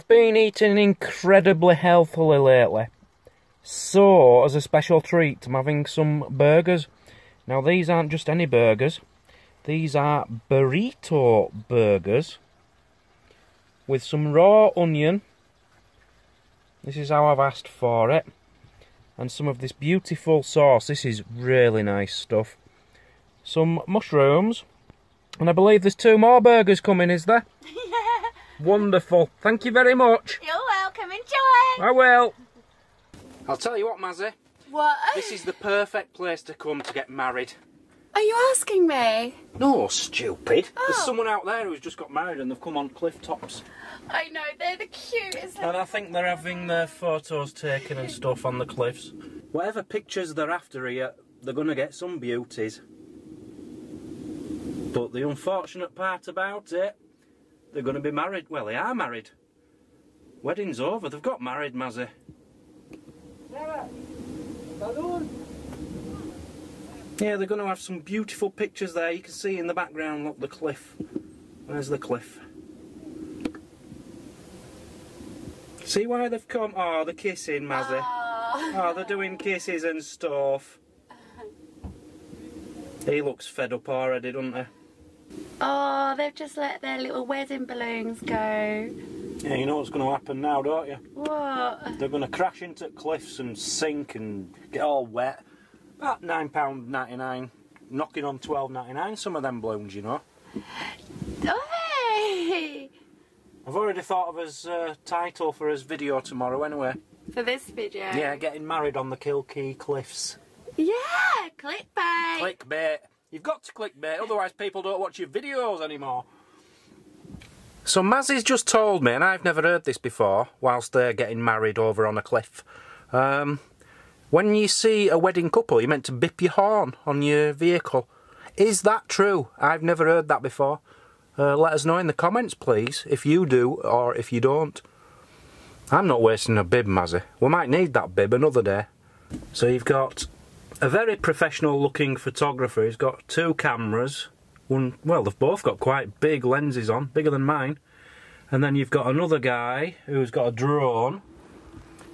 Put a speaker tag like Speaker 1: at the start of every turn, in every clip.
Speaker 1: I've been eating incredibly healthily lately. So, as a special treat, I'm having some burgers. Now, these aren't just any burgers. These are burrito burgers with some raw onion. This is how I've asked for it. And some of this beautiful sauce. This is really nice stuff. Some mushrooms. And I believe there's two more burgers coming, is there?
Speaker 2: yeah.
Speaker 1: Wonderful. Thank you very much.
Speaker 2: You're welcome. Enjoy.
Speaker 1: I will. I'll tell you what, Mazzy.
Speaker 2: What?
Speaker 1: This is the perfect place to come to get married.
Speaker 2: Are you asking me?
Speaker 1: No, stupid.
Speaker 2: Oh.
Speaker 1: There's someone out there who's just got married and they've come on cliff tops.
Speaker 2: I know, they're the cutest.
Speaker 1: And I think they're having their photos taken and stuff on the cliffs. Whatever pictures they're after here, they're going to get some beauties. But the unfortunate part about it, they're going to be married. Well, they are married. Wedding's over. They've got married, Mazzy. Yeah, they're going to have some beautiful pictures there. You can see in the background, look, the cliff. There's the cliff. See why they've come? Oh, they're kissing, Mazzy.
Speaker 2: Oh.
Speaker 1: Oh, they're doing kisses and stuff. He looks fed up already, doesn't he?
Speaker 2: Oh, they've just let their little wedding balloons go.
Speaker 1: Yeah, you know what's going to happen now, don't you?
Speaker 2: What?
Speaker 1: They're going to crash into cliffs and sink and get all wet. About £9.99, knocking on twelve ninety nine. some of them balloons, you know.
Speaker 2: Hey!
Speaker 1: I've already thought of his uh, title for his video tomorrow anyway.
Speaker 2: For this video.
Speaker 1: Yeah, getting married on the Kilkee Cliffs.
Speaker 2: Yeah, clickbait.
Speaker 1: Clickbait. You've got to clickbait, otherwise people don't watch your videos anymore. So Mazzy's just told me, and I've never heard this before, whilst they're getting married over on a cliff. Um, when you see a wedding couple, you're meant to bip your horn on your vehicle. Is that true? I've never heard that before. Uh, let us know in the comments, please, if you do or if you don't. I'm not wasting a bib, Mazzy. We might need that bib another day. So you've got a very professional looking photographer. He's got two cameras. One, well, they've both got quite big lenses on, bigger than mine. And then you've got another guy who's got a drone.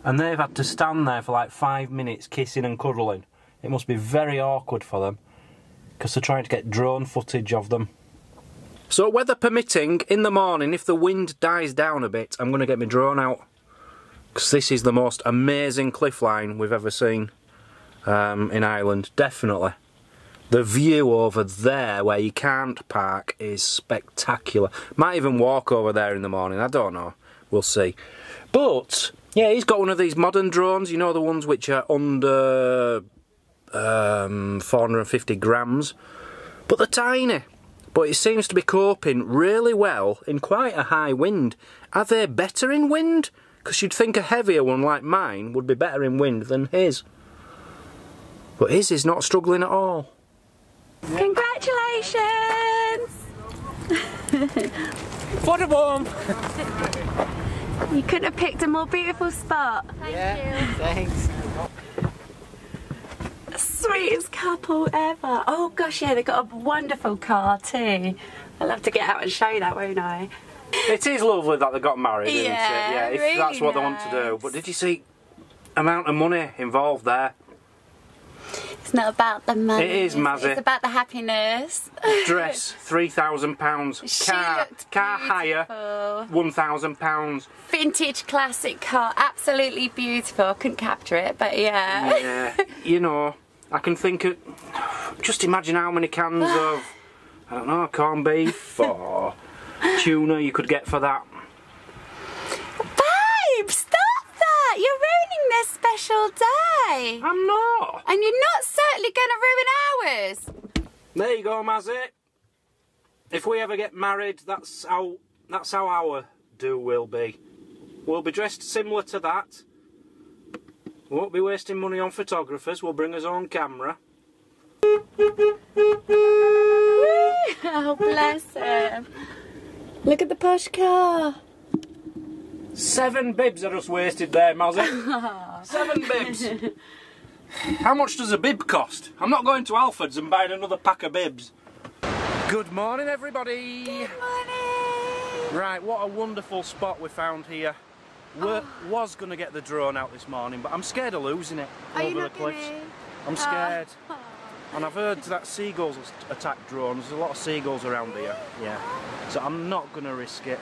Speaker 1: And they've had to stand there for like five minutes kissing and cuddling. It must be very awkward for them because they're trying to get drone footage of them. So, weather permitting, in the morning, if the wind dies down a bit, I'm going to get my drone out. Because this is the most amazing cliff line we've ever seen um, in Ireland, definitely. The view over there where you can't park is spectacular. Might even walk over there in the morning, I don't know. We'll see. But, yeah, he's got one of these modern drones, you know, the ones which are under um, 450 grams. But they're tiny. But it seems to be coping really well in quite a high wind. Are they better in wind? Because you'd think a heavier one like mine would be better in wind than his. But his is not struggling at all.
Speaker 2: Congratulations!
Speaker 1: Photobomb!
Speaker 2: You couldn't have picked a more beautiful spot.
Speaker 3: yeah, thanks.
Speaker 2: Sweetest couple ever. Oh gosh, yeah, they've got a wonderful car too. I'll have to get out and show you that, won't I?
Speaker 1: It is lovely that they got married, isn't
Speaker 2: Yeah,
Speaker 1: it? Yeah, if
Speaker 2: really
Speaker 1: that's what they want to do. But did you see amount of money involved there?
Speaker 2: It's not about the money.
Speaker 1: It is, Mazzy.
Speaker 2: It's about the happiness.
Speaker 1: Dress, three thousand pounds. Car, car hire,
Speaker 2: beautiful.
Speaker 1: one thousand pounds.
Speaker 2: Vintage classic car, absolutely beautiful. I couldn't capture it, but yeah.
Speaker 1: Yeah, you know, I can think of. Just imagine how many cans of, I don't know, corned beef or tuna you could get for that.
Speaker 2: Babe, You're ruining this special day.
Speaker 1: I'm not.
Speaker 2: And you're not certainly going to ruin ours.
Speaker 1: There you go, Mazzy. If we ever get married, that's how that's how our do will be. We'll be dressed similar to that. We won't be wasting money on photographers. We'll bring our own camera.
Speaker 2: Oh, bless him. Look at the posh car.
Speaker 1: Seven bibs are just wasted there, Mazzy. Seven bibs. How much does a bib cost? I'm not going to Alfred's and buying another pack of bibs. Good morning, everybody.
Speaker 2: Morning.
Speaker 1: Right, what a wonderful spot we found here. We
Speaker 2: Oh.
Speaker 1: was going to get the drone out this morning, but I'm scared of losing it
Speaker 2: Are you
Speaker 1: over the cliffs.
Speaker 2: gonna?
Speaker 1: I'm scared.
Speaker 2: Oh.
Speaker 1: And I've heard that seagulls attack drones. There's a lot of seagulls around here. Yeah. So I'm not going to risk it.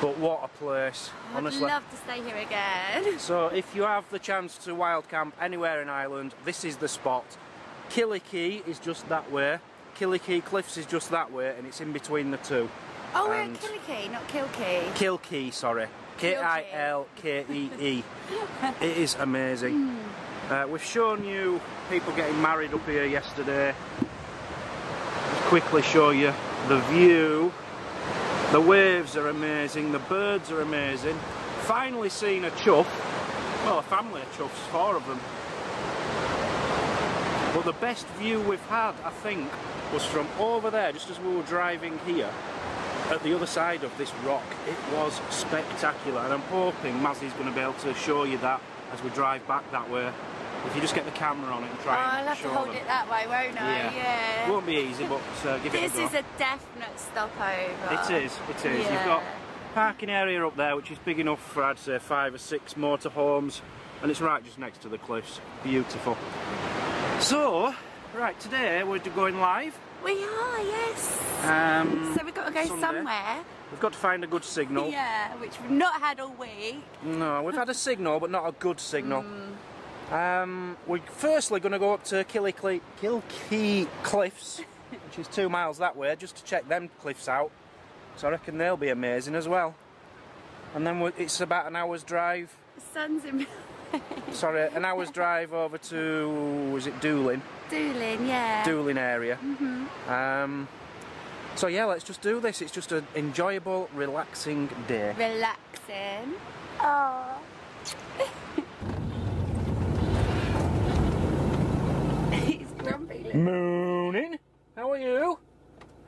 Speaker 1: But what a place, honestly.
Speaker 2: I'd love to stay here again.
Speaker 1: So if you have the chance to wild camp anywhere in Ireland, this is the spot. Killikee is just that way. Killikee Cliffs is just that way, and it's in between the two.
Speaker 2: Oh, we're at Killikee, not Kilkee.
Speaker 1: Kilkee, sorry. K I L K E E. It is amazing. Uh, we've shown you people getting married up here yesterday. Just quickly show you the view. The waves are amazing, the birds are amazing. Finally seen a chough. Well, a family of choughs, four of them. But the best view we've had, I think, was from over there, just as we were driving here at the other side of this rock. It was spectacular, and I'm hoping Mazzy's going to be able to show you that as we drive back that way. If you just get the camera on it and
Speaker 2: Oh,
Speaker 1: try
Speaker 2: I'll
Speaker 1: and
Speaker 2: have
Speaker 1: show
Speaker 2: to hold
Speaker 1: them.
Speaker 2: it that way, won't I?
Speaker 1: Yeah.
Speaker 2: Yeah.
Speaker 1: Won't be easy, but uh, give it a go.
Speaker 2: This is a definite stopover.
Speaker 1: It is, it is. You've got parking area up there, which is big enough for I'd say five or six motorhomes, and it's right just next to the cliffs. Beautiful. So, right, today we're going live.
Speaker 2: We are, yes.
Speaker 1: Um,
Speaker 2: so we've got to go
Speaker 1: Sunday.
Speaker 2: somewhere.
Speaker 1: we've got to find a good signal.
Speaker 2: Yeah, which we've not had all week.
Speaker 1: No, we've had a signal, but not a good signal.
Speaker 2: Mm.
Speaker 1: Um, we're firstly going to go up to Killikee, Kilkee Cliffs, which is two miles that way, just to check them cliffs out. So I reckon they'll be amazing as well. And then we it's about an hour's drive.
Speaker 2: The sun's in
Speaker 1: Sorry, an hour's drive over to was it Doolin,
Speaker 2: Doolin, yeah.
Speaker 1: Doolin area. Um, so yeah, let's just do this. It's just an enjoyable, relaxing day.
Speaker 2: Relaxing. Oh. He's grumpy. look.
Speaker 1: Mooning, how are you?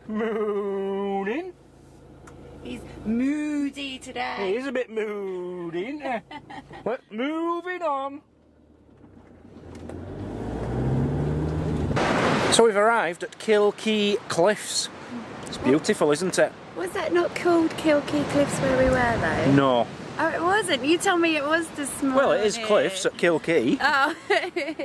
Speaker 1: Mooning.
Speaker 2: He's moody
Speaker 1: He
Speaker 2: today.
Speaker 1: is a bit moody, isn't he? but moving on. So we've arrived at Kilkee Cliffs. It's beautiful, isn't it?
Speaker 2: Was that not called Kilkee Cliffs where we were though?
Speaker 1: No.
Speaker 2: Oh, it wasn't. You told me it was this morning.
Speaker 1: Well, it is cliffs at Kilkee,
Speaker 2: Oh.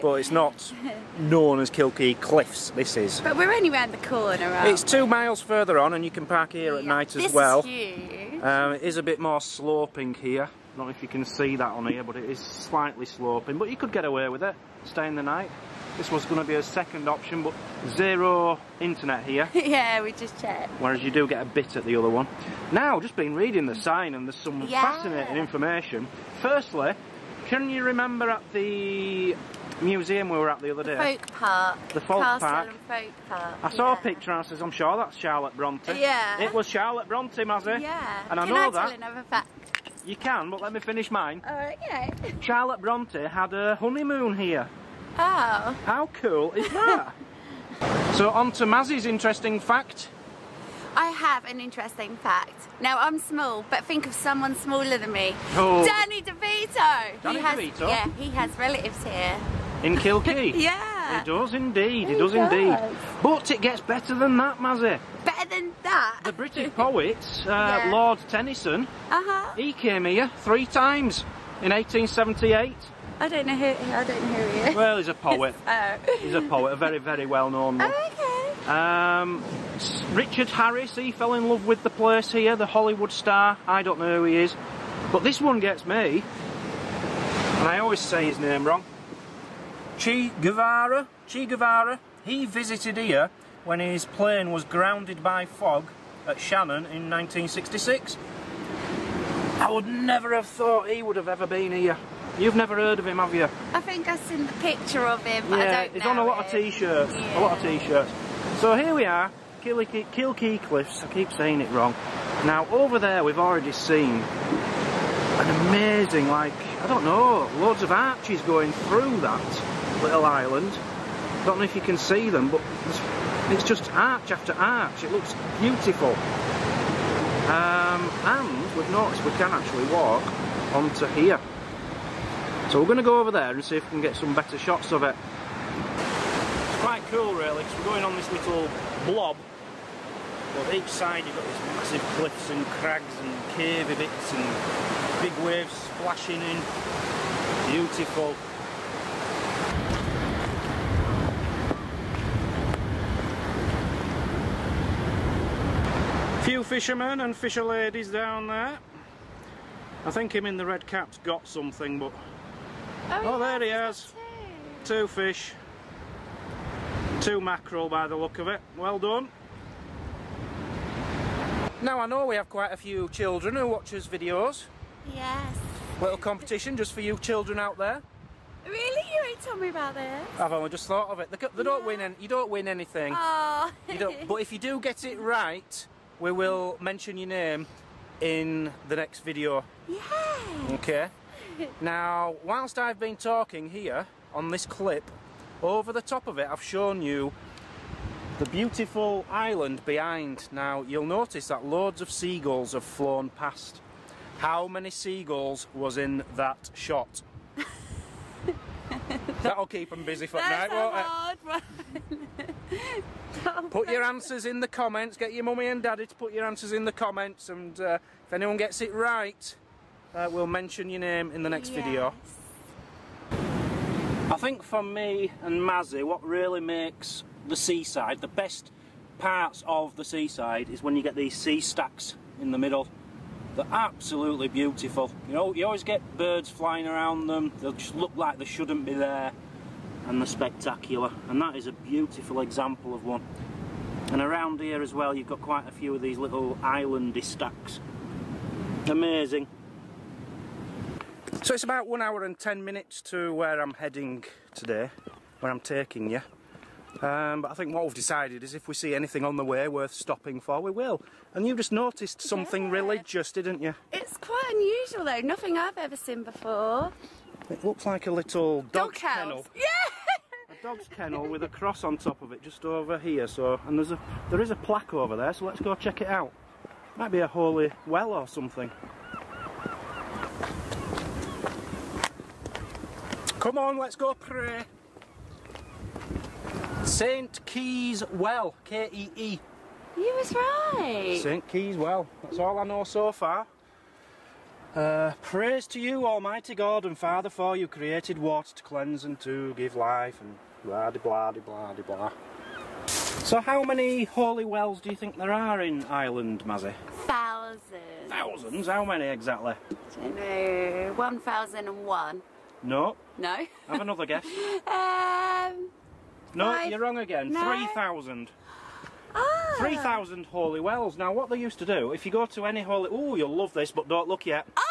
Speaker 1: but it's not known as Kilkee Cliffs. This is.
Speaker 2: but we're only round the corner, right?
Speaker 1: It's two miles further on, and you can park here at night as
Speaker 2: this
Speaker 1: well.
Speaker 2: Is.
Speaker 1: Um, it is a bit more sloping here. I don't know if you can see that on here, but it is slightly sloping. But you could get away with it, staying the night. This was going to be a second option, but zero internet here,
Speaker 2: yeah, we just checked.
Speaker 1: whereas you do get a bit at the other one. Now, just been reading the sign, and there's some
Speaker 2: Yeah.
Speaker 1: fascinating information. Firstly, can you remember at the museum we were at the other day?
Speaker 2: Folk Park.
Speaker 1: The folk
Speaker 2: Castle
Speaker 1: park.
Speaker 2: Folk Park.
Speaker 1: I saw
Speaker 2: yeah.
Speaker 1: a picture and I says, I'm sure that's Charlotte Bronte.
Speaker 2: Yeah.
Speaker 1: It was Charlotte Bronte, Mazzy.
Speaker 2: Yeah.
Speaker 1: And I
Speaker 2: Can
Speaker 1: know
Speaker 2: I
Speaker 1: that.
Speaker 2: another fact?
Speaker 1: You can, but let me finish mine.
Speaker 2: Oh, okay.
Speaker 1: Charlotte Bronte had a honeymoon here.
Speaker 2: Oh.
Speaker 1: How cool is that? so on to Mazzy's interesting fact.
Speaker 2: I have an interesting fact. Now, I'm small, but think of someone smaller than me.
Speaker 1: Oh.
Speaker 2: Danny DeVito!
Speaker 1: Danny
Speaker 2: he has,
Speaker 1: DeVito?
Speaker 2: Yeah, he has relatives here.
Speaker 1: In Kilkee.
Speaker 2: Yeah.
Speaker 1: He does indeed, he,
Speaker 2: He
Speaker 1: does, indeed. But it gets better than that, Mazzy.
Speaker 2: Better than that.
Speaker 1: The British poet, uh,
Speaker 2: Yeah.
Speaker 1: Lord Tennyson,
Speaker 2: Uh-huh.
Speaker 1: he came here three times in 1878.
Speaker 2: I don't know who, I don't know who he is.
Speaker 1: Well, he's a poet.
Speaker 2: Oh.
Speaker 1: He's a poet, a very, very well-known one.
Speaker 2: Oh, okay.
Speaker 1: Um, Richard Harris, he fell in love with the place here, the Hollywood star. I don't know who he is. But this one gets me, and I always say his name wrong. Che Guevara. Che Guevara. He visited here when his plane was grounded by fog at Shannon in 1966. I would never have thought he would have ever been here. You've never heard of him, have you?
Speaker 2: I think I've seen the picture of him, but
Speaker 1: Yeah, he's on a lot of t-shirts. A lot of t-shirts. So here we are, Kilkee, Kilkee Cliffs. I keep saying it wrong. Now over there we've already seen an amazing, like I don't know, loads of arches going through that little island. I Don't know if you can see them, but it's just arch after arch. It looks beautiful. Um, and we've noticed we can actually walk onto here. So we're going to go over there and see if we can get some better shots of it. It's quite cool really, because we're going on this little blob But each side you've got these massive cliffs and crags and cavey bits and big waves splashing in. Beautiful. Few fishermen and fisher ladies down there. I think him in the red cap's got something, but Oh, oh, there he is. two fish, two mackerel by the look of it. Well done. Now I know we have quite a few children who watch us videos.
Speaker 2: Yes.
Speaker 1: Little competition just for you children out there.
Speaker 2: Really? You ain't told me about this?
Speaker 1: I've only just thought of it. They, c- they don't
Speaker 2: Yeah.
Speaker 1: win. Any, you don't win anything.
Speaker 2: Oh.
Speaker 1: You don't. But if you do get it right, we will mention your name in the next video.
Speaker 2: yeah.
Speaker 1: Okay. Now, whilst I've been talking here on this clip, over the top of it, I've shown you the beautiful island behind. Now, you'll notice that loads of seagulls have flown past. How many seagulls was in that shot? That'll keep them busy for
Speaker 2: That's
Speaker 1: night, won't it? Put your answers in the comments. Get your mummy and daddy to put your answers in the comments, and uh, if anyone gets it right, uh, we'll mention your name in the next video. I think for me and Mazzy, what really makes the seaside, the best parts of the seaside, is when you get these sea stacks in the middle. They're absolutely beautiful. You know, you always get birds flying around them. They'll just look like they shouldn't be there, and they're spectacular. And that is a beautiful example of one. And around here as well, you've got quite a few of these little islandy stacks. Amazing. So it's about one hour and ten minutes to where I'm heading today, where I'm taking you. Um, but I think what we've decided is if we see anything on the way worth stopping for, we will. And you just noticed something
Speaker 2: Yeah.
Speaker 1: religious, didn't you?
Speaker 2: It's quite unusual though. Nothing I've ever seen before.
Speaker 1: It looks like a little dog's
Speaker 2: Dog
Speaker 1: kennel.
Speaker 2: Yeah.
Speaker 1: A dog's kennel with a cross on top of it, just over here. So, and there's a there is a plaque over there. So let's go check it out. Might be a holy well or something. Come on, let's go pray. St. Kee's Well, K E E.
Speaker 2: You was right.
Speaker 1: St. Kee's Well. That's all I know so far. Uh, praise to you, Almighty God and Father, for you created water to cleanse and to give life, and blah de blah de blah de blah. So, how many holy wells do you think there are in Ireland, Mazzy?
Speaker 2: Thousands.
Speaker 1: Thousands? How many exactly?
Speaker 2: Don't know. One thousand and one.
Speaker 1: No.
Speaker 2: No.
Speaker 1: Have another guess.
Speaker 2: um.
Speaker 1: No, you're wrong again.
Speaker 2: No.
Speaker 1: 3,000.
Speaker 2: Ah.
Speaker 1: 3,000 holy wells. Now, what they used to do, if you go to any holy. Oh, you'll love this, but don't look yet.
Speaker 2: Ah.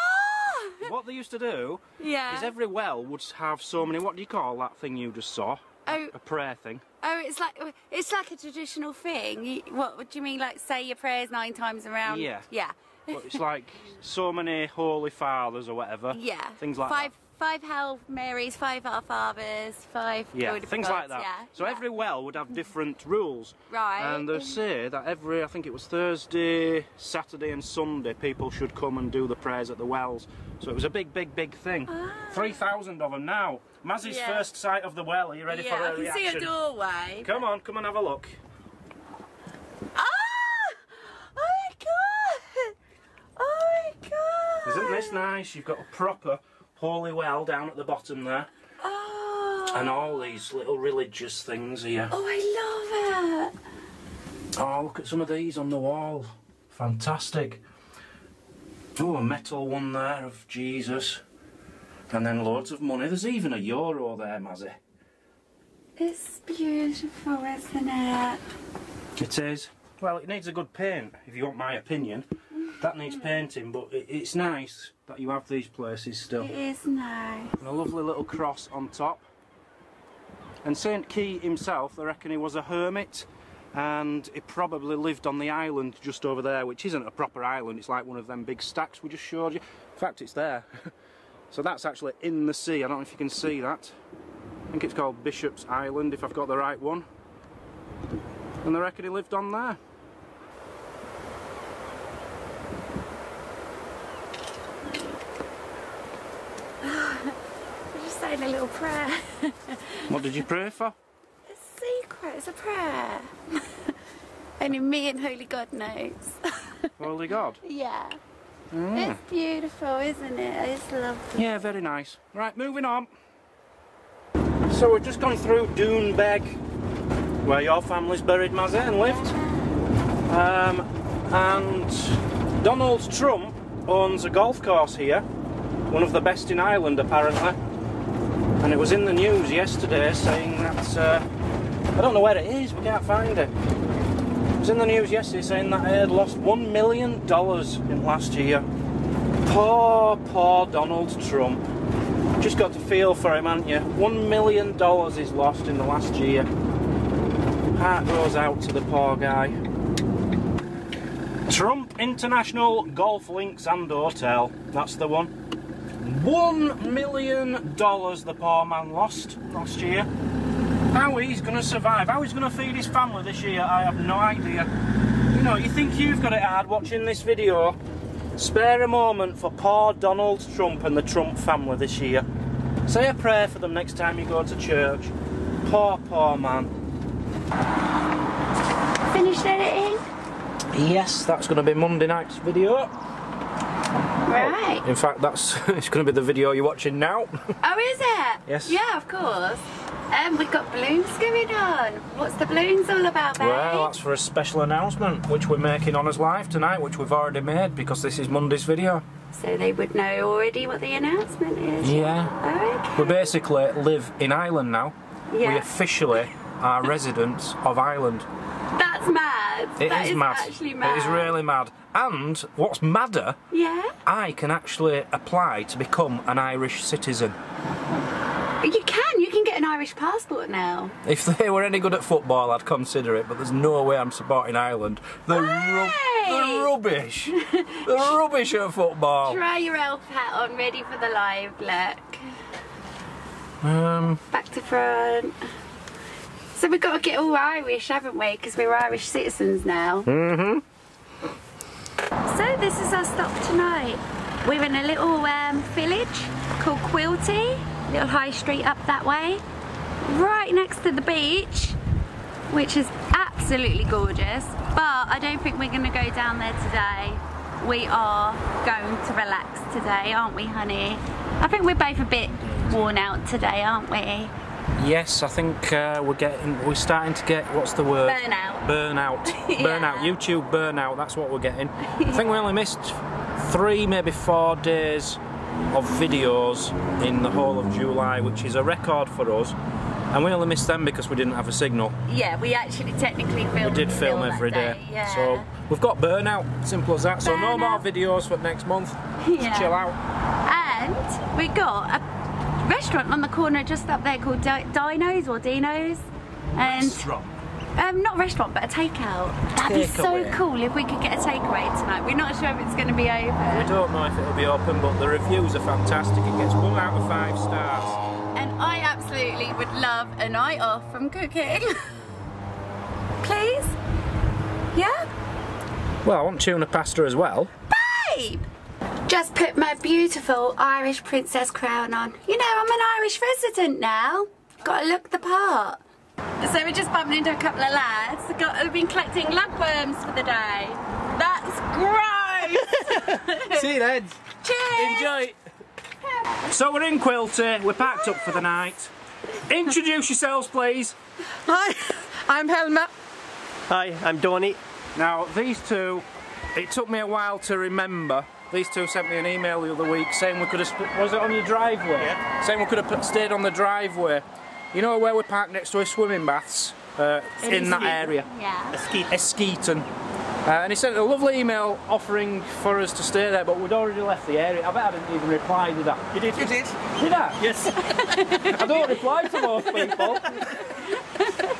Speaker 1: What they used to do
Speaker 2: Yeah.
Speaker 1: is every well would have so many. What do you call that thing you just saw?
Speaker 2: Oh.
Speaker 1: A prayer thing.
Speaker 2: Oh, it's like it's like a traditional thing. You, what, what do you mean? Like say your prayers nine times around?
Speaker 1: Yeah.
Speaker 2: Yeah.
Speaker 1: But it's like so many holy fathers or whatever.
Speaker 2: Yeah.
Speaker 1: Things like
Speaker 2: five,
Speaker 1: that.
Speaker 2: Five Hail Marys, five Our Fathers, five.
Speaker 1: Yeah, things like that.
Speaker 2: Yeah.
Speaker 1: So
Speaker 2: yeah.
Speaker 1: every well would have different rules.
Speaker 2: Right.
Speaker 1: And they say that every, I think it was Thursday, Saturday, and Sunday, people should come and do the prayers at the wells. So it was a big, big, big thing.
Speaker 2: Ah.
Speaker 1: 3,000 of them now. Mazzy's
Speaker 2: Yeah.
Speaker 1: first sight of the well. Are you ready
Speaker 2: yeah,
Speaker 1: for
Speaker 2: I can
Speaker 1: reaction?
Speaker 2: see a doorway.
Speaker 1: Come on, come and have a look.
Speaker 2: Ah! Oh my god! Oh my god!
Speaker 1: Isn't this nice? You've got a proper holy well down at the bottom there.
Speaker 2: Oh.
Speaker 1: And all these little religious things here.
Speaker 2: Oh, I love it.
Speaker 1: Oh, look at some of these on the wall. Fantastic. Oh, a metal one there of Jesus. And then loads of money. There's even a euro there, Mazzy.
Speaker 2: It's beautiful, isn't it?
Speaker 1: It is. Well, it needs a good paint, if you want my opinion. That needs painting, but it, it's nice that you have these places still.
Speaker 2: It is nice.
Speaker 1: And a lovely little cross on top. And St. Kee himself, they reckon he was a hermit and he probably lived on the island just over there, which isn't a proper island, it's like one of them big stacks we just showed you. In fact, it's there. so that's actually in the sea, I don't know if you can see that. I think it's called Bishop's Island, if I've got the right one. And they reckon he lived on there.
Speaker 2: Saying a little prayer.
Speaker 1: What did you pray for?
Speaker 2: It's secret. It's a prayer. Only me and Holy God knows.
Speaker 1: Holy God.
Speaker 2: yeah.
Speaker 1: Mm.
Speaker 2: It's beautiful, isn't it? It's lovely.
Speaker 1: Yeah, very nice. Right, moving on. So we've just gone through Doonbeg, where your family's buried, Mazzy, and lived. Um, and Donald Trump owns a golf course here, one of the best in Ireland apparently. And it was in the news yesterday saying that, uh, I don't know where it is, we can't find it. It was in the news yesterday saying that it had lost $1 million in last year. Poor, poor Donald Trump. Just got to feel for him, haven't you? $1 million is lost in the last year. Heart goes out to the poor guy. Trump International Golf Links and Hotel. That's the one. One million dollars the poor man lost last year. How he's going to survive, how he's going to feed his family this year, I have no idea. You know, you think you've got it hard watching this video. Spare a moment for poor Donald Trump and the Trump family this year. Say a prayer for them next time you go to church. Poor, poor man.
Speaker 2: Finished editing?
Speaker 1: Yes, that's going to be Monday night's video.
Speaker 2: Right.
Speaker 1: In fact, that's it's going to be the video you're watching now.
Speaker 2: Oh, is it?
Speaker 1: Yes.
Speaker 2: Yeah, of course. Um, we've got balloons going on. What's the balloons all about, babe?
Speaker 1: well, that's for a special announcement which we're making on us live tonight, which we've already made because this is Monday's video.
Speaker 2: So they would know already what the announcement is.
Speaker 1: Yeah.
Speaker 2: Okay.
Speaker 1: We basically live in Ireland now.
Speaker 2: Yeah.
Speaker 1: We officially are residents of Ireland.
Speaker 2: That's mad.
Speaker 1: It
Speaker 2: That
Speaker 1: is mad.
Speaker 2: actually mad.
Speaker 1: It is really mad. And what's madder,
Speaker 2: Yeah.
Speaker 1: I can actually apply to become an Irish citizen.
Speaker 2: You can. You can get an Irish passport now.
Speaker 1: If they were any good at football, I'd consider it, but there's no way I'm supporting Ireland. They're,
Speaker 2: Hey!
Speaker 1: they're rubbish. they're rubbish at football.
Speaker 2: Try your elf hat on, ready for the live look.
Speaker 1: Um,
Speaker 2: Back to front. So we've got to get all Irish, haven't we? Because we're Irish citizens now.
Speaker 1: hmm
Speaker 2: So this is our stop tonight. We're in a little um, village called Quilty, little high street up that way, right next to the beach, which is absolutely gorgeous. But I don't think we're going to go down there today. We are going to relax today, aren't we, honey? I think we're both a bit worn out today, aren't we?
Speaker 1: Yes, I think uh, we're getting, we're starting to get, what's the word?
Speaker 2: Burnout.
Speaker 1: Burnout.
Speaker 2: Yeah.
Speaker 1: Burnout. YouTube burnout, that's what we're getting. I think we only missed three, maybe four days of videos in the whole of July, which is a record for us. And we only missed them because we didn't have a signal.
Speaker 2: Yeah, we actually technically filmed.
Speaker 1: We did film every day.
Speaker 2: Yeah.
Speaker 1: So we've got burnout, simple as that. So no more videos for next month.
Speaker 2: Yeah.
Speaker 1: Just chill out.
Speaker 2: And we got a restaurant on the corner just up there called Di- Dinos or Dinos. And um, not restaurant, but a takeout. That'd be so
Speaker 1: Takeaway.
Speaker 2: cool if we could get a takeaway tonight. We're not sure if it's going to be open.
Speaker 1: We don't know if it'll be open, but the reviews are fantastic. It gets one out of five stars.
Speaker 2: And I absolutely would love a night off from cooking. Please? Yeah?
Speaker 1: Well, I want tuna pasta as well.
Speaker 2: Babe! Just put my beautiful Irish princess crown on. You know, I'm an Irish resident now. Gotta look the part. So we're just bumped into a couple of lads. Got, have been collecting lugworms for the day. That's great!
Speaker 1: See you then.
Speaker 2: Cheers!
Speaker 1: Enjoy. So we're in Quilty. We're packed up for the night. Introduce yourselves, please.
Speaker 3: Hi, I'm Helma.
Speaker 4: Hi, I'm Donny.
Speaker 1: Now, these two, it took me a while to remember. These two sent me an email the other week saying we could have, sp- was it on your driveway?
Speaker 4: Yeah.
Speaker 1: Saying we could have put, stayed on the driveway. You know where we're parked next to a swimming baths? Uh, in that area.
Speaker 2: Yeah.
Speaker 4: Skeet.
Speaker 1: Askeaton. Uh, and he sent a lovely email offering for us to stay there, but we'd already left the area. I bet I didn't even reply, did I?
Speaker 4: You did?
Speaker 3: You did?
Speaker 1: Did I?
Speaker 4: Yes.
Speaker 1: I don't reply to most people.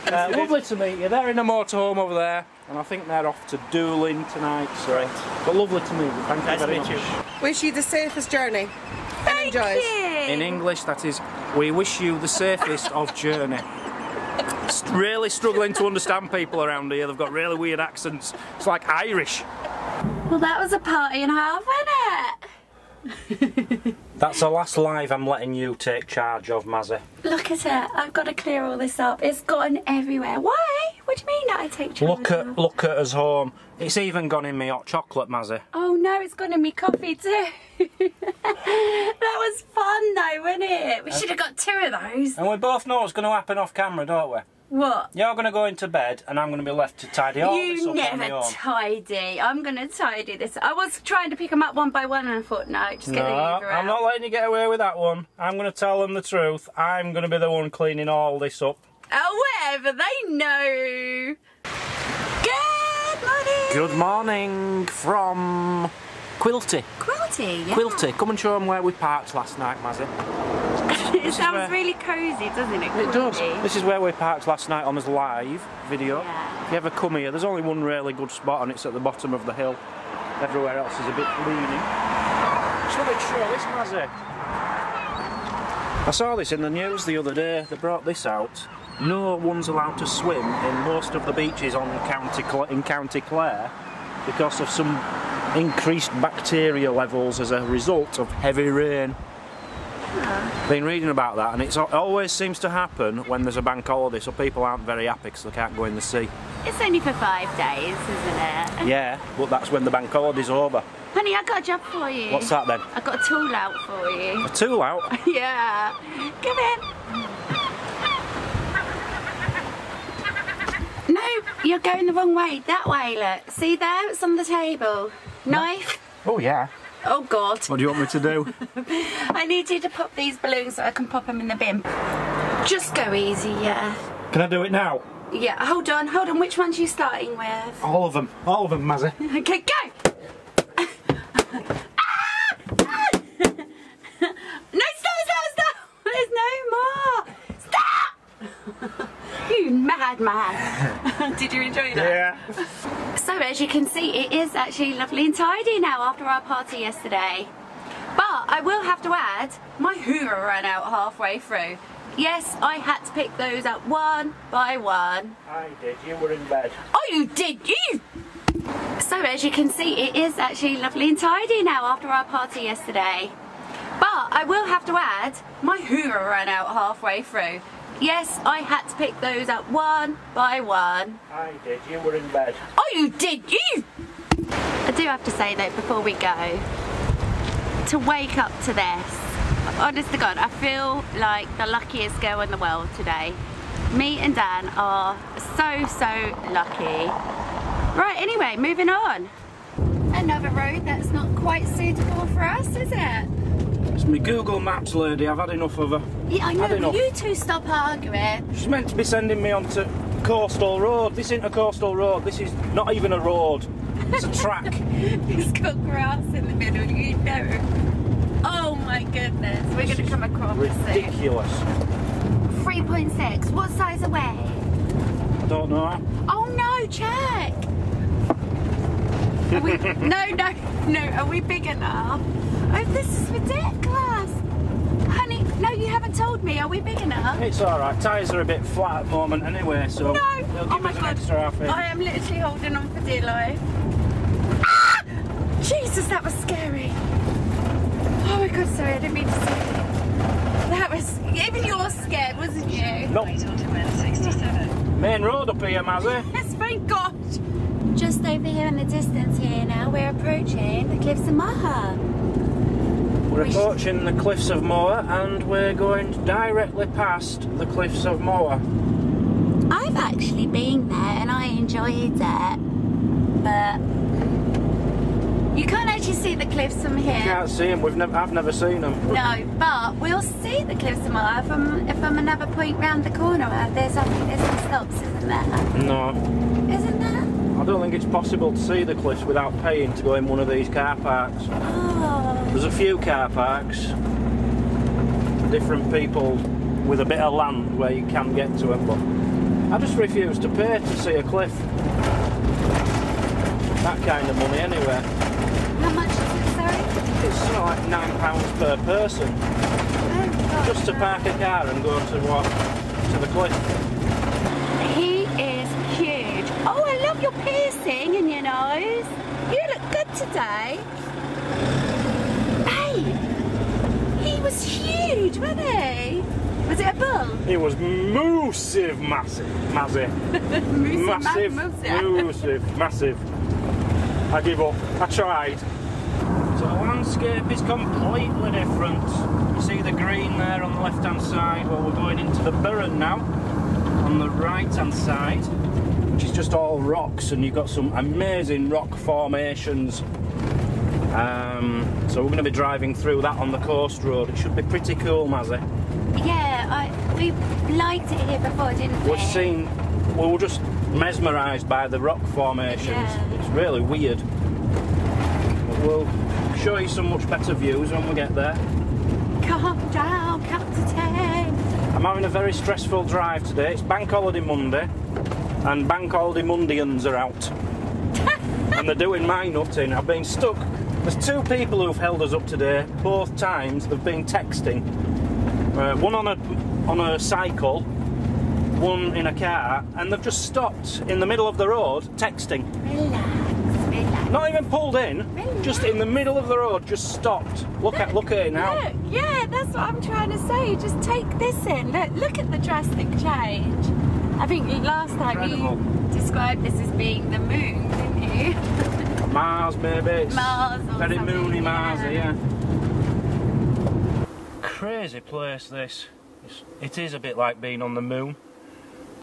Speaker 1: Uh, lovely to meet you. They're in a motorhome over there, and I think they're off to Doolin tonight. So,
Speaker 4: Right.
Speaker 1: but lovely to meet you. Thank
Speaker 4: Nice
Speaker 1: you very much.
Speaker 4: you.
Speaker 3: Wish you the safest journey. and
Speaker 2: Thank
Speaker 3: enjoy
Speaker 2: you.
Speaker 1: In English, that is, we wish you the safest of journey. It's really struggling to understand people around here. They've got really weird accents. It's like Irish.
Speaker 2: Well, that was a party and a half, wasn't it?
Speaker 1: That's the last live I'm letting you take charge of, Mazzy.
Speaker 2: Look at it. I've got to clear all this up. It's gotten everywhere. Why? What do you mean that I take?
Speaker 1: Look at look at us home. It's even gone in me hot chocolate, Mazzy.
Speaker 2: Oh no, it's gone in me coffee too. that was fun though, wasn't it? We uh, should have got two of those.
Speaker 1: And we both know what's going to happen off camera, don't we?
Speaker 2: What?
Speaker 1: You're going to go into bed, and I'm going to be left to tidy all this
Speaker 2: You
Speaker 1: up on my
Speaker 2: never
Speaker 1: own.
Speaker 2: tidy. I'm gonna tidy this. I was trying to pick them up one by one, and I thought, no, just get
Speaker 1: No,
Speaker 2: the
Speaker 1: I'm
Speaker 2: out.
Speaker 1: not letting you get away with that one. I'm going to tell them the truth. I'm going to be the one cleaning all this up.
Speaker 2: Oh, whatever. They know. Good morning.
Speaker 1: Good morning from Quilty.
Speaker 2: Quilty. Yeah.
Speaker 1: Quilty, come and show them where we parked last night, Mazzy.
Speaker 2: it sounds
Speaker 1: where-
Speaker 2: really cosy, doesn't it?
Speaker 1: It does. This is where we parked last night on this live video.
Speaker 2: Yeah.
Speaker 1: If you ever come here, there's only one really good spot and it's at the bottom of the hill. Everywhere else is a bit leaning. Just let me show this, Mazzy. I saw this in the news the other day. They brought this out. No one's allowed to swim in most of the beaches on County Cl- in County Clare because of some increased bacteria levels as a result of heavy rain. Been reading about that, and it's, it always seems to happen when there's a bank holiday, so people aren't very happy because they can't go in the sea.
Speaker 2: It's only for five days, isn't it?
Speaker 1: Yeah, but that's when the bank holiday's over.
Speaker 2: Honey, I got a job for you.
Speaker 1: What's that then?
Speaker 2: I got a tool out for you.
Speaker 1: A tool out?
Speaker 2: yeah. Come in. No, you're going the wrong way. That way, look. See there? It's on the table. Knife.
Speaker 1: Oh yeah.
Speaker 2: Oh God.
Speaker 1: What do you want me to do?
Speaker 2: I need you to pop these balloons so I can pop them in the bin. Just go easy, yeah.
Speaker 1: Can I do it now?
Speaker 2: Yeah, hold on, hold on. Which one's are you starting with?
Speaker 1: All of them. All of them, Mazzy.
Speaker 2: Okay, go! Ah! Ah! no, stop, stop, stop! There's no more! Stop! You man. Did you enjoy that?
Speaker 1: Yeah.
Speaker 2: So as you can see, it is actually lovely and tidy now after our party yesterday. But I will have to add, my Hoover ran out halfway through. Yes, I had to pick those up one by one.
Speaker 1: I did. You were in bed.
Speaker 2: Oh, you did, you! So as you can see, it is actually lovely and tidy now after our party yesterday. But I will have to add, my Hoover ran out halfway through. Yes, I had to pick those up one by one.
Speaker 1: I did. You were in bed.
Speaker 2: Oh, you did, you! I do have to say though, before we go, to wake up to this, honest to God, I feel like the luckiest girl in the world today. Me and Dan are so, so lucky. Right, anyway, moving on. Another road that's not quite suitable for us, is it?
Speaker 1: It's me Google Maps lady. I've had enough of her.
Speaker 2: Yeah, I
Speaker 1: Had
Speaker 2: know,
Speaker 1: enough.
Speaker 2: you two stop arguing.
Speaker 1: She's meant to be sending me onto Coastal Road. This isn't a coastal road. This is not even a road. It's a track.
Speaker 2: It's got grass in the middle, you know. Oh my goodness, we're going to come across this.
Speaker 1: Ridiculous.
Speaker 2: 3.6. What size away?
Speaker 1: I don't know.
Speaker 2: Oh no, check. Are we, no, no, no. Are we big enough? Oh, this is ridiculous. Honey, no, you haven't told me. Are we big enough?
Speaker 1: It's alright. Tyres are a bit flat at the moment anyway, so
Speaker 2: No.
Speaker 1: give
Speaker 2: Oh my
Speaker 1: us an
Speaker 2: god.
Speaker 1: extra half inch.
Speaker 2: I am literally holding on for dear life. Ah! Jesus, that was scary. Oh my god, sorry, I didn't mean to say it. That was. Even you're scared, wasn't you?
Speaker 1: Nope. Main road up here, Mazzy.
Speaker 2: Yes, thank God. Just over here in the distance here now, we're approaching the Cliffs of Moher.
Speaker 1: We're
Speaker 2: We
Speaker 1: approaching the cliffs of Moher and we're going directly past the cliffs of Moher.
Speaker 2: I've actually been there and I enjoyed it, but you can't actually see the cliffs from here.
Speaker 1: You Can't see them. We've never. I've never seen them.
Speaker 2: No, but we'll see the cliffs of Moher from if I'm another point round the corner. There's I think there's some stops, isn't there?
Speaker 1: No,
Speaker 2: there?
Speaker 1: I don't think it's possible to see the cliffs without paying to go in one of these car parks.
Speaker 2: Oh,
Speaker 1: There's a few car parks, different people with a bit of land where you can get to them, but I just refuse to pay to see a cliff. That kind of money anyway.
Speaker 2: how much is it? Sorry.
Speaker 1: It's something like nine pounds per person
Speaker 2: Oh,
Speaker 1: just to park a car and go to what to the cliff.
Speaker 2: He is huge. Oh, I love your piercing in your nose. You look good today. Hey, he was huge, wasn't he? Was it a bull?
Speaker 1: It was massive, massive, massive, massive, massive, massive. I give up. I tried. So the landscape is completely different. You see the green there on the left hand side. Well, we're going into the Burren now on the right hand side, which is just all rocks, and you've got some amazing rock formations. Um, so we're going to be driving through that on the coast road. It should be pretty cool, Mazzy.
Speaker 2: Yeah, I, we liked it here before, didn't we?
Speaker 1: We've seen, we were just mesmerised by the rock formations.
Speaker 2: Yeah.
Speaker 1: It's really weird. But we'll show you some much better views when we get there.
Speaker 2: Calm down, ten.
Speaker 1: I'm having a very stressful drive today. It's Bank Holiday Monday, and Bank Holiday Mondians are out. and they're doing my nutting. I've been stuck. There's two people who've held us up today. Both times they've been texting. Uh, one on a on a cycle, one in a car, and they've just stopped in the middle of the road texting.
Speaker 2: Relax, relax.
Speaker 1: Not even pulled in, relax. just in the middle of the road, just stopped. Look at look at it now.
Speaker 2: Look, yeah, that's what I'm trying to say. Just take this in. Look, look at the drastic change. I think last time
Speaker 1: Incredible.
Speaker 2: you described this as being the moon, didn't you?
Speaker 1: Mars, baby. It's
Speaker 2: Mars
Speaker 1: Very
Speaker 2: something,
Speaker 1: moony
Speaker 2: yeah.
Speaker 1: Mars, yeah. Crazy place, this. It's, it is a bit like being on the moon.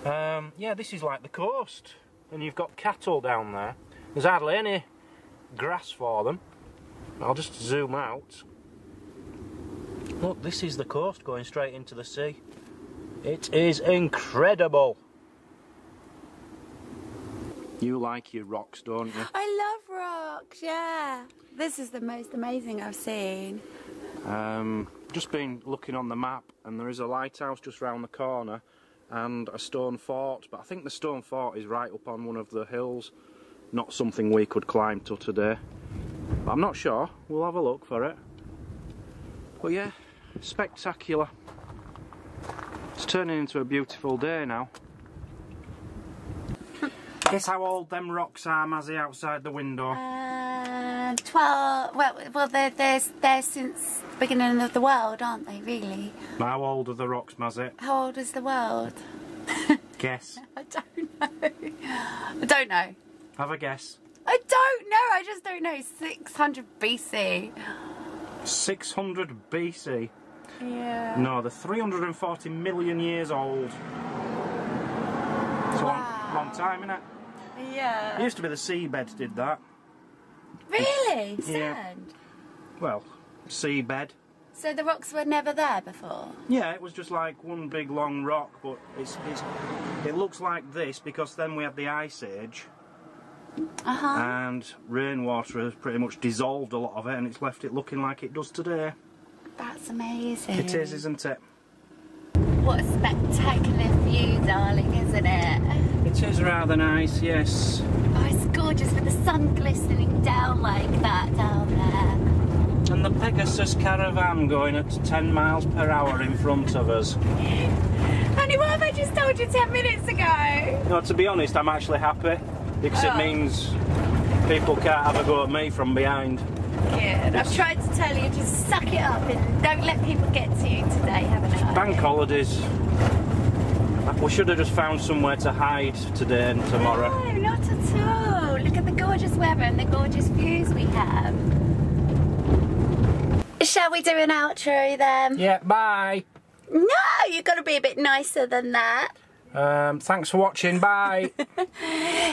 Speaker 1: Um, yeah, this is like the coast. And you've got cattle down there. There's hardly any grass for them. I'll just zoom out. Look, this is the coast going straight into the sea. It is incredible. You like your rocks, don't you?
Speaker 2: I love rocks, yeah. This is the most amazing I've seen.
Speaker 1: Um, just been looking on the map, and there is a lighthouse just round the corner, and a stone fort. But I think the stone fort is right up on one of the hills. Not something we could climb to today. But I'm not sure. We'll have a look for it. But yeah, spectacular. It's turning into a beautiful day now. Guess how old them rocks are, Mazzy, outside the window.
Speaker 2: Uh, 12, well, well they're, they're, they're since the beginning of the world, aren't they, really?
Speaker 1: How old are the rocks, Mazzy?
Speaker 2: How old is the world?
Speaker 1: Guess.
Speaker 2: I don't know. I don't know.
Speaker 1: Have a guess.
Speaker 2: I don't know, I just don't know. 600 BC.
Speaker 1: 600 BC.
Speaker 2: Yeah.
Speaker 1: No, they're 340 million years old. It's a long,
Speaker 2: Wow.
Speaker 1: long time, innit? It
Speaker 2: Yeah.
Speaker 1: used to be the seabed did that.
Speaker 2: Really?
Speaker 1: Yeah.
Speaker 2: Sand?
Speaker 1: Well, seabed.
Speaker 2: So the rocks were never there before?
Speaker 1: Yeah, it was just like one big long rock, but it's, it's it looks like this because then we had the ice age
Speaker 2: Uh-huh.
Speaker 1: and rainwater has pretty much dissolved a lot of it and it's left it looking like it does today.
Speaker 2: That's amazing.
Speaker 1: It is, isn't it?
Speaker 2: What a spectacular view, darling, isn't it?
Speaker 1: It is rather nice, yes.
Speaker 2: Oh, it's gorgeous with the sun glistening down like that down there.
Speaker 1: And the Pegasus caravan going at 10 miles per hour in front of us.
Speaker 2: Honey, what have I just told you 10 minutes ago?
Speaker 1: No, to be honest, I'm actually happy because it
Speaker 2: Oh.
Speaker 1: means people can't have a go at me from behind.
Speaker 2: Good. I've tried to tell you to suck it up and don't let people get to you today, haven't I?
Speaker 1: Bank holidays. We should have just found somewhere to hide today and tomorrow.
Speaker 2: No, not at all. Look at the gorgeous weather and the gorgeous views we have. Shall we do an outro then?
Speaker 1: Yeah, bye.
Speaker 2: No, you've got to be a bit nicer than that.
Speaker 1: Um, thanks for watching. Bye.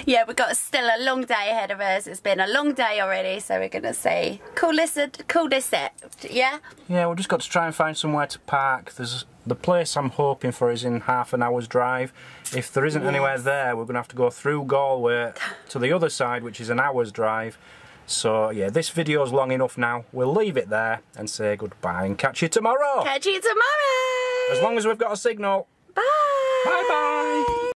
Speaker 2: Yeah, we've got still a long day ahead of us. It's been a long day already, so we're gonna say call this call this it. Yeah?
Speaker 1: yeah, we've just got to try and find somewhere to park. There's the place I'm hoping for is in half an hour's drive. If there isn't anywhere there, we're going to have to go through Galway to the other side, which is an hour's drive. So yeah, this video's long enough now. We'll leave it there and say goodbye and catch you tomorrow.
Speaker 2: Catch you tomorrow.
Speaker 1: As long as we've got a signal.
Speaker 2: Bye.
Speaker 1: Bye bye.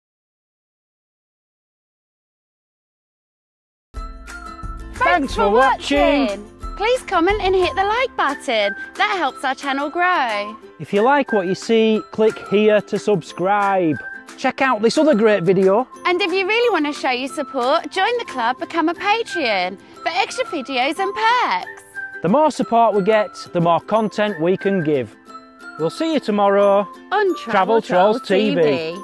Speaker 2: Thanks
Speaker 1: for watching.
Speaker 2: Please comment and hit the like button. That helps our channel grow.
Speaker 5: If you like what you see, click here to subscribe. Check out this other great video.
Speaker 2: And if you really want to show your support, join the club, become a Patreon for extra videos and perks.
Speaker 5: The more support we get, the more content we can give.
Speaker 1: We'll see you tomorrow.
Speaker 2: On
Speaker 1: Travel Trolls TV.